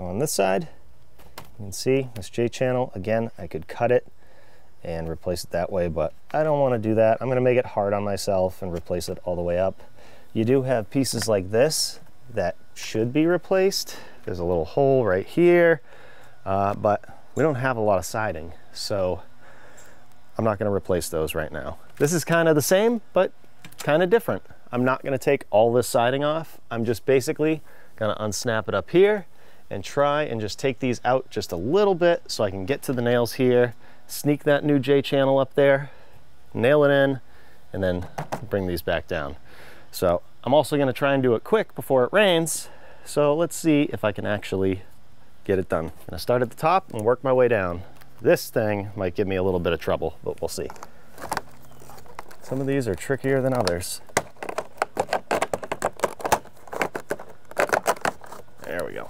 Now on this side, you can see this J channel, again, I could cut it and replace it that way, but I don't want to do that. I'm going to make it hard on myself and replace it all the way up. You do have pieces like this that should be replaced. There's a little hole right here, uh, but we don't have a lot of siding, so I'm not going to replace those right now. This is kind of the same, but kind of different. I'm not going to take all this siding off. I'm just basically going to unsnap it up here and try and just take these out just a little bit so I can get to the nails here sneak that new J channel up there, nail it in, and then bring these back down. So I'm also gonna try and do it quick before it rains. So let's see if I can actually get it done. I'm gonna start at the top and work my way down. This thing might give me a little bit of trouble, but we'll see. Some of these are trickier than others. There we go.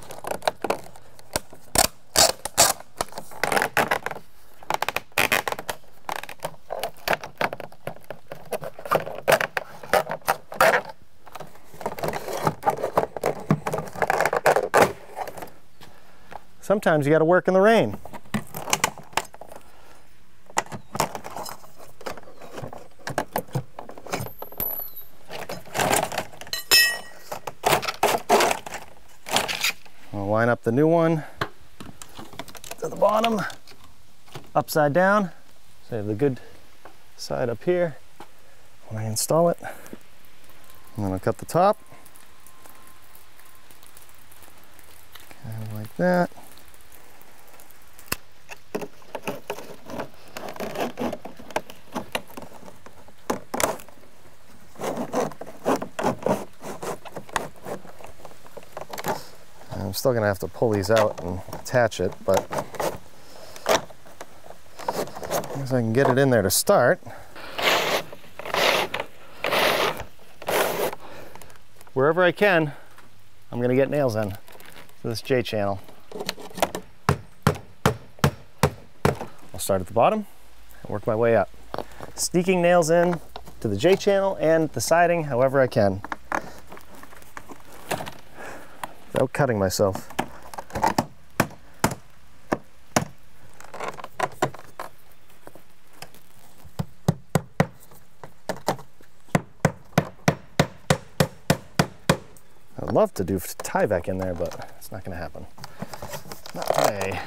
Sometimes you got to work in the rain. I'll line up the new one to the bottom, upside down. So I have the good side up here when I install it. And then I'll cut the top. Kind of like that. I'm still gonna have to pull these out and attach it, but as I can get it in there to start. Wherever I can, I'm gonna get nails in to this J channel. I'll start at the bottom and work my way up. Sneaking nails in to the J channel and the siding however I can. Without cutting myself. I'd love to do Tyvek in there, but it's not going to happen. Not today.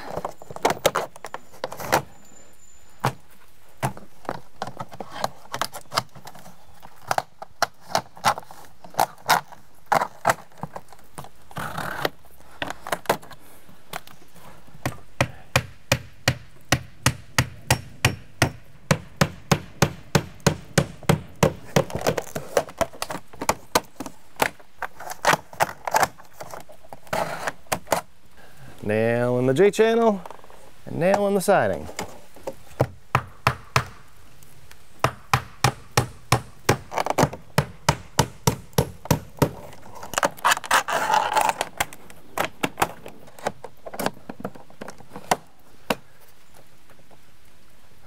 Nail in the J channel and nail in the siding.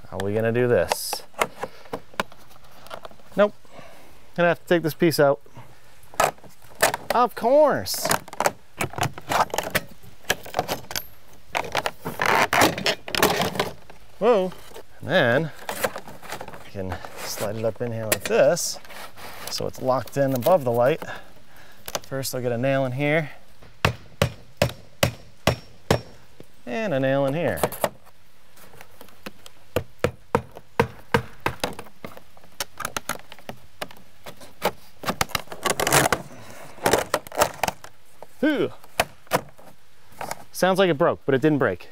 How are we gonna do this? Nope. Gonna have to take this piece out. Of course. Whoa. And then I can slide it up in here like this so it's locked in above the light. First I'll get a nail in here and a nail in here. Sounds like it broke, but it didn't break.